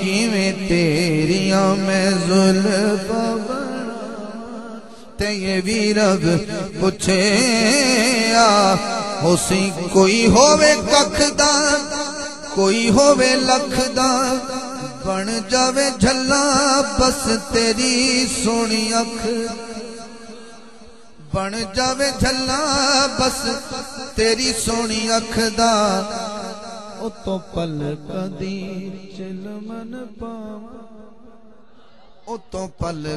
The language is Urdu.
کیویں تیریاں میں زلفا تے یہ بھی رب پوچھے، آ، ہوسی کوئی ہووے ککھ دا؟ کوئی ہووے لکھ دا؟ بن جاوے جھلا، بس تیری سونی اکھ۔ بن جاوے جھلا، بس تیری سونی اکھ دا۔ او تو پل کدی چل من پاواں او تو پل